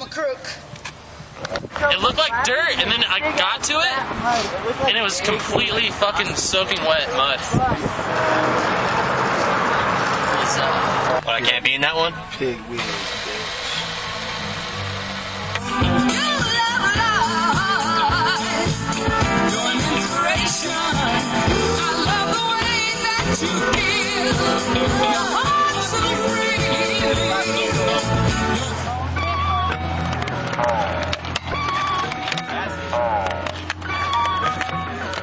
I'm a crook. It looked like dirt, and then I got to it, and it was completely fucking soaking wet mud. But I can't be in that one? Pig wheels,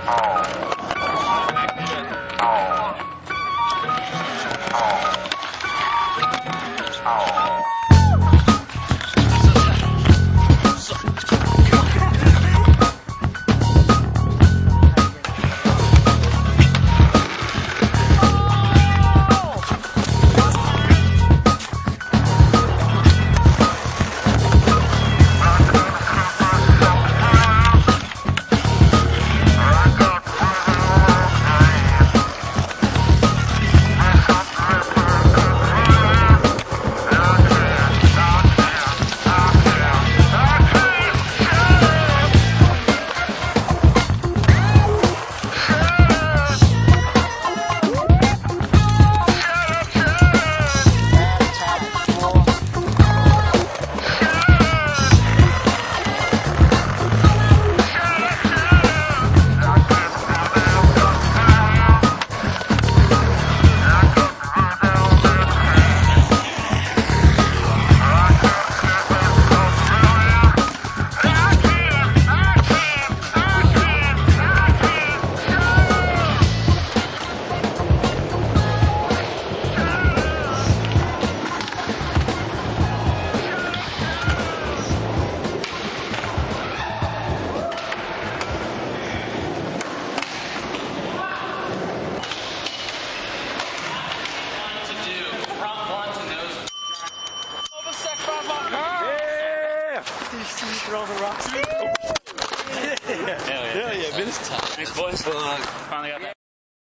bitch. To Hell yeah, yeah. Nice boys. Uh, finally got that.